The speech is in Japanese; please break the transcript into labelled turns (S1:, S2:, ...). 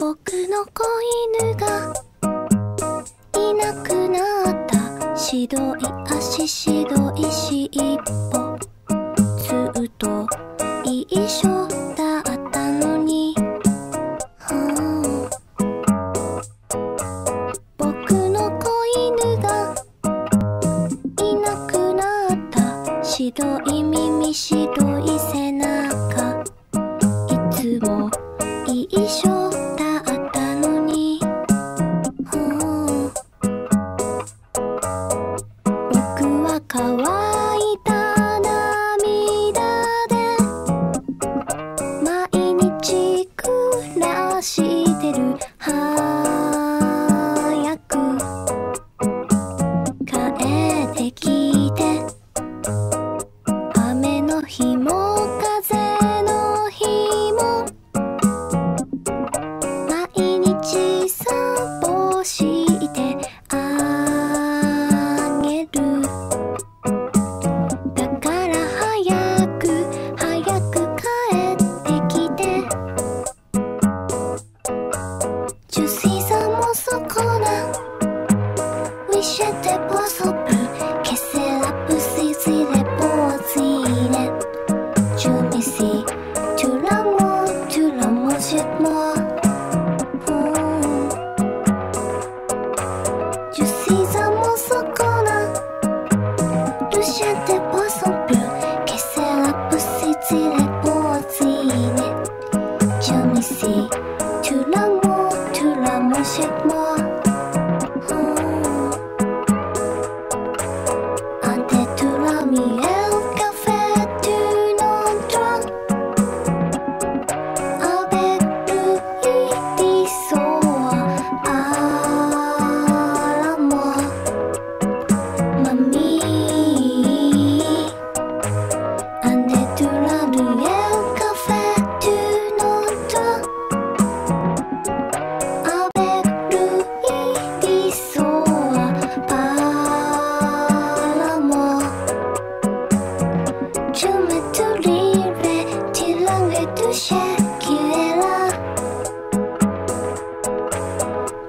S1: 僕の子犬がいなくなった。白い足白い尻尾ずっと一緒だったのに、はあ、僕の子犬がいなくなった。白い耳白い背中。See.